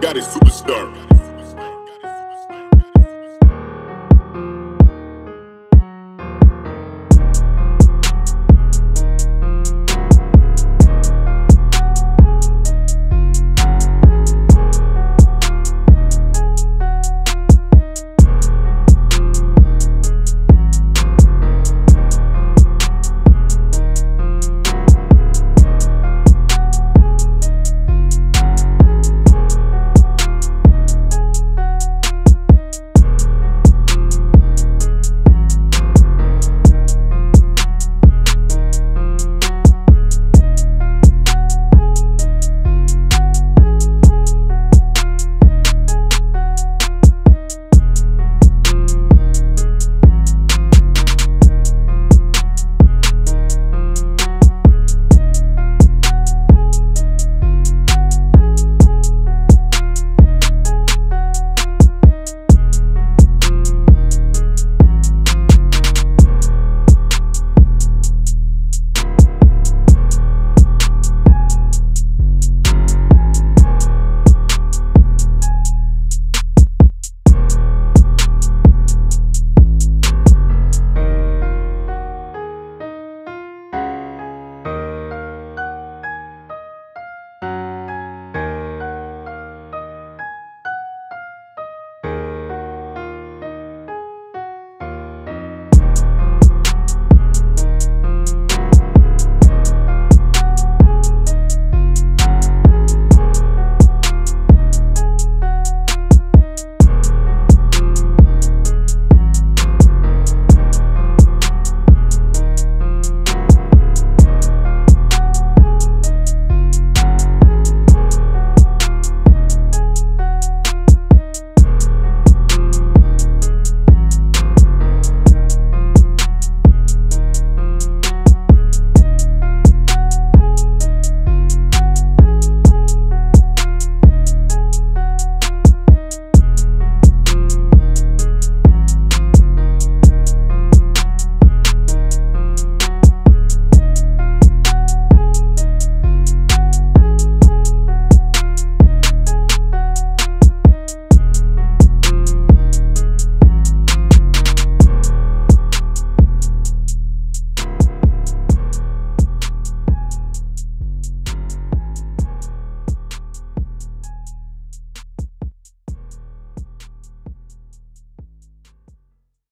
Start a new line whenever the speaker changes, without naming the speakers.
got a superstar.